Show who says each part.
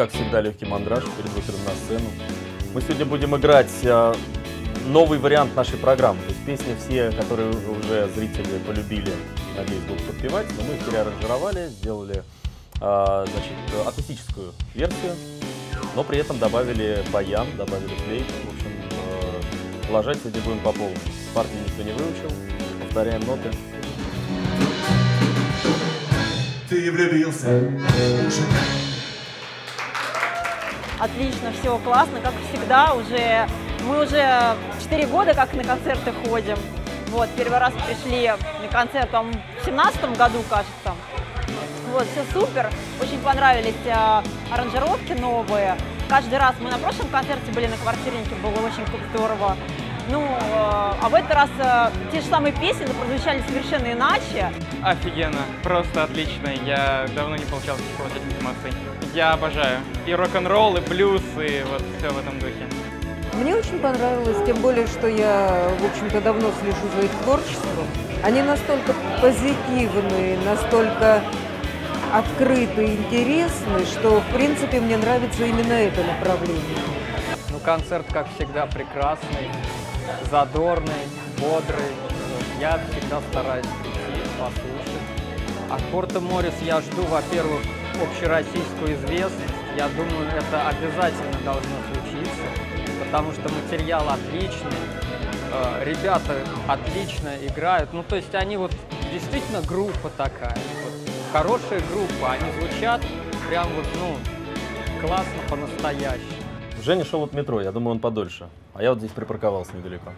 Speaker 1: как всегда, легкий мандраж перед выходом на сцену. Мы сегодня будем играть э, новый вариант нашей программы. То есть песни все, которые уже зрители полюбили, надеюсь, будут подпевать, но мы их переаранжировали, сделали э, значит, акустическую версию, но при этом добавили баян, добавили флейт. В общем, э, ложать сегодня будем по полной. Партии никто не выучил, повторяем ноты.
Speaker 2: Ты влюбился мужика.
Speaker 3: Отлично, все классно, как всегда. Уже мы уже 4 года как на концерты ходим. Вот, первый раз пришли на концерт, по в 2017 году, кажется. Вот, все супер, очень понравились э, аранжировки новые. Каждый раз мы на прошлом концерте были на квартирнике, было очень здорово. Ну, э, а в этот раз э, те же самые песни но прозвучали совершенно иначе.
Speaker 4: Офигенно, просто отлично. Я давно не получал таких этих эмоций. Я обожаю и рок-н-ролл, и блюз, и вот все в этом духе.
Speaker 5: Мне очень понравилось, тем более, что я, в общем-то, давно слежу за их творчеством. Они настолько позитивные, настолько открытые, интересные, что, в принципе, мне нравится именно это направление.
Speaker 6: Ну, концерт, как всегда, прекрасный, задорный, бодрый. Я всегда стараюсь прийти, послушать. От Порта Морис я жду, во-первых, общероссийскую известность. Я думаю, это обязательно должно случиться, потому что материал отличный, э, ребята отлично играют. Ну, то есть они вот действительно группа такая, вот, хорошая группа, они звучат прям вот, ну, классно по-настоящему.
Speaker 1: Женя шел от метро, я думаю, он подольше. А я вот здесь припарковался недалеко.